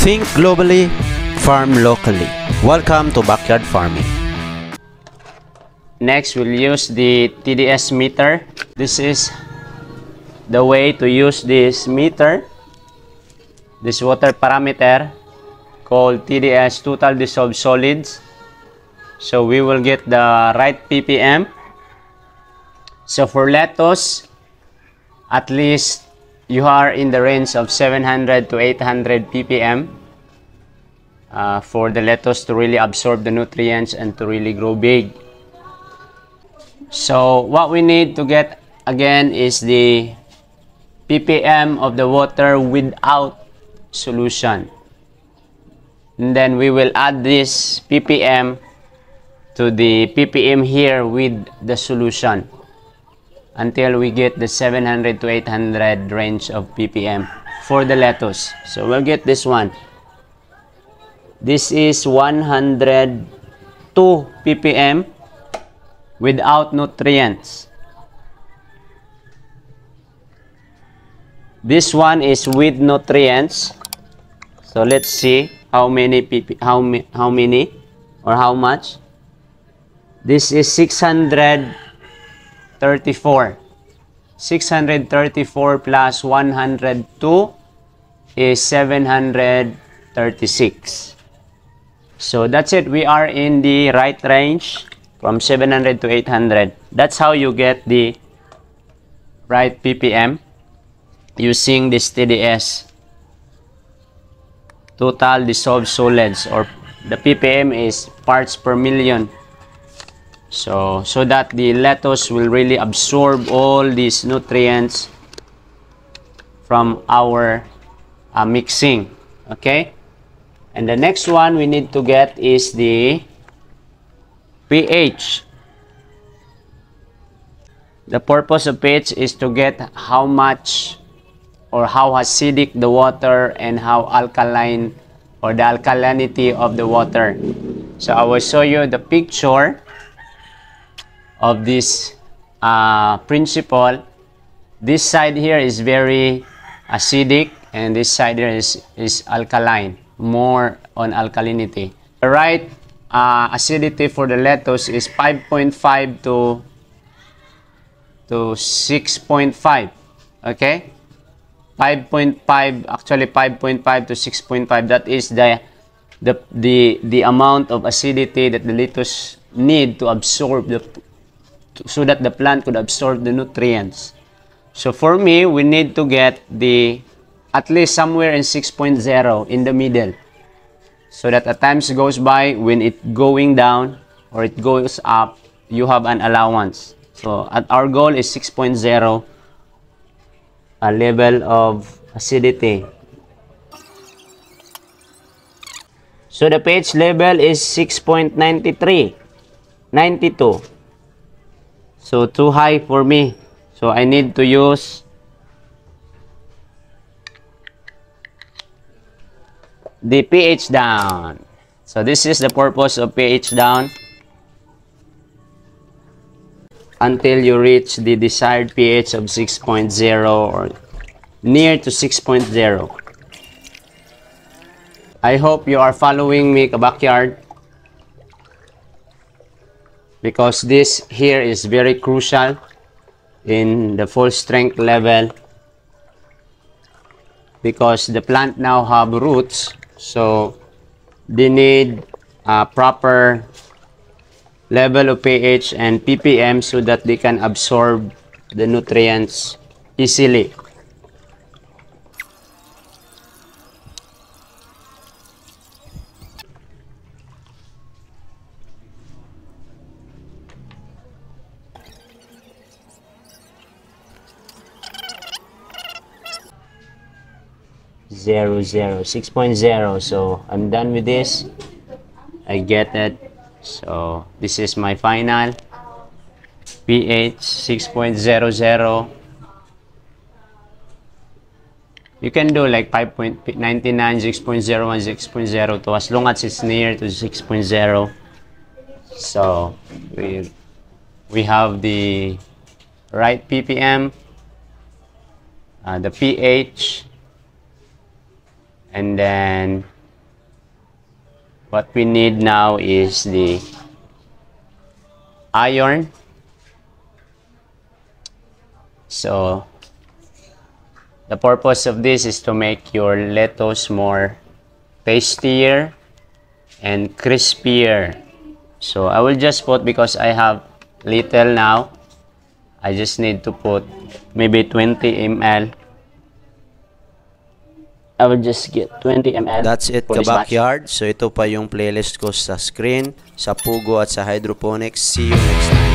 Think globally, farm locally. Welcome to Backyard Pharming. Next, we'll use the TDS meter. This is the way to use this meter, this water parameter called TDS Total Dissolved Solids. So we will get the right ppm. So for lettuce, at least you are in the range of 700 to 800 ppm uh, for the lettuce to really absorb the nutrients and to really grow big. So what we need to get again is the ppm of the water without solution. And then we will add this ppm to the ppm here with the solution until we get the 700 to 800 range of ppm for the lettuce. So we'll get this one. This is 102 ppm without nutrients. This one is with nutrients. So let's see how many pp how how many or how much. This is 634. 634 plus 102 is 736. So that's it. We are in the right range from 700 to 800. That's how you get the right ppm using this TDS total dissolved solids or the ppm is parts per million so so that the lettuce will really absorb all these nutrients from our uh, mixing okay? And the next one we need to get is the pH. The purpose of pH is to get how much or how acidic the water and how alkaline or the alkalinity of the water. So I will show you the picture of this uh, principle. This side here is very acidic and this side here is, is alkaline, more on alkalinity. The right uh, acidity for the lettuce is 5.5 to to 6.5 okay 5.5 actually 5.5 to 6.5 that is the the the the amount of acidity that the lettuce need to absorb the so that the plant could absorb the nutrients so for me we need to get the at least somewhere in 6.0 in the middle so that at times goes by when it going down or it goes up you have an allowance so at our goal is 6.0 a level of acidity. So the pH level is 6.93, 92. So too high for me. So I need to use the pH down. So this is the purpose of pH down. until you reach the desired pH of 6.0 or near to 6.0. I hope you are following me backyard because this here is very crucial in the full strength level because the plant now have roots so they need a proper level of pH and ppm so that they can absorb the nutrients easily. Zero zero six point zero. So I'm done with this. I get it. So this is my final. pH 6.00 you can do like 5.99 6.01 6.02 as long as it's near to 6.0 so we we have the right ppm uh, the pH And then what we need now is the iron. So the purpose of this is to make your lettuce more tastier and crispier. So I will just put because I have little now. I just need to put maybe 20 ml. I will just get 20 ml. That's it for ka this batch. backyard. So ito pa yung playlist ko sa screen, sa Pugo at sa Hydroponics. See you next time.